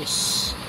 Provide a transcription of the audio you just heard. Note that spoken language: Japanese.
よし。